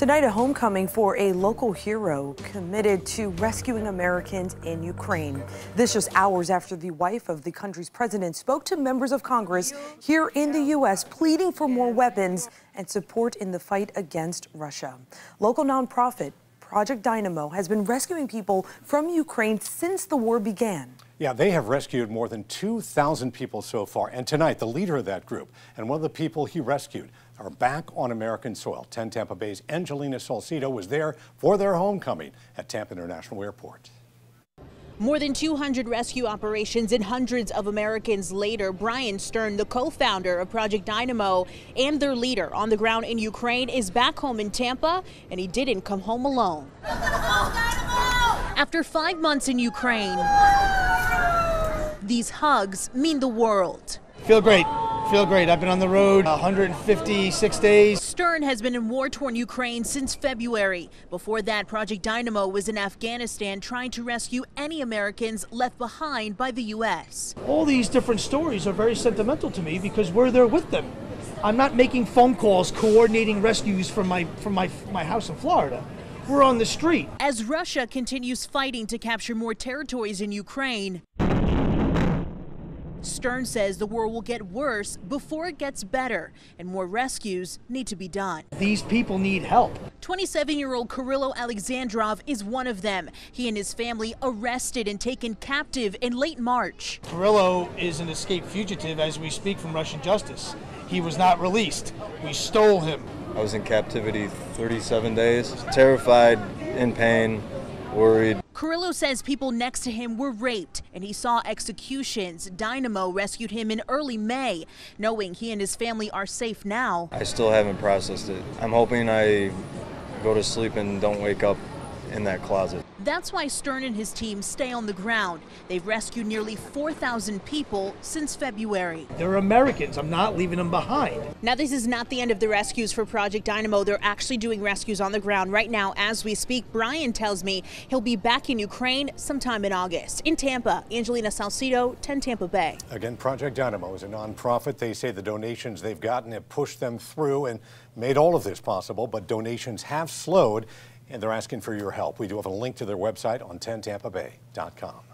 Tonight, a homecoming for a local hero committed to rescuing Americans in Ukraine. This just hours after the wife of the country's president spoke to members of Congress here in the U.S., pleading for more weapons and support in the fight against Russia. Local nonprofit Project Dynamo has been rescuing people from Ukraine since the war began. Yeah, they have rescued more than 2,000 people so far. And tonight, the leader of that group and one of the people he rescued are back on American soil. 10 Tampa Bay's Angelina Salcedo was there for their homecoming at Tampa International Airport. More than 200 rescue operations and hundreds of Americans later, Bryan Stern, the co-founder of Project Dynamo and their leader on the ground in Ukraine, is back home in Tampa, and he didn't come home alone. After five months in Ukraine, these hugs mean the world. Feel great. Feel great. I've been on the road 156 days. Stern has been in war-torn Ukraine since February. Before that, Project Dynamo was in Afghanistan trying to rescue any Americans left behind by the U.S. All these different stories are very sentimental to me because we're there with them. I'm not making phone calls coordinating rescues from my from my my house in Florida. We're on the street. As Russia continues fighting to capture more territories in Ukraine, Stern says the war will get worse before it gets better, and more rescues need to be done. These people need help. 27 year old Kirillo Alexandrov is one of them. He and his family arrested and taken captive in late March. Kirillo is an escaped fugitive as we speak from Russian justice. He was not released. We stole him. I was in captivity 37 days, terrified, in pain, worried. Kirillo says people next to him were raped and he saw executions. Dynamo rescued him in early May. Knowing he and his family are safe now. I still haven't processed it. I'm hoping I go to sleep and don't wake up in that closet. That's why Stern and his team stay on the ground. They've rescued nearly 4,000 people since February. They're Americans. I'm not leaving them behind. Now, this is not the end of the rescues for Project Dynamo. They're actually doing rescues on the ground right now as we speak. Bryan tells me he'll be back in Ukraine sometime in August. In Tampa, Angelina Salcedo, 10 Tampa Bay. Again, Project Dynamo is a nonprofit. They say the donations they've gotten have pushed them through and made all of this possible, but donations have slowed and they're asking for your help. We do have a link to their website on 10tampabay.com.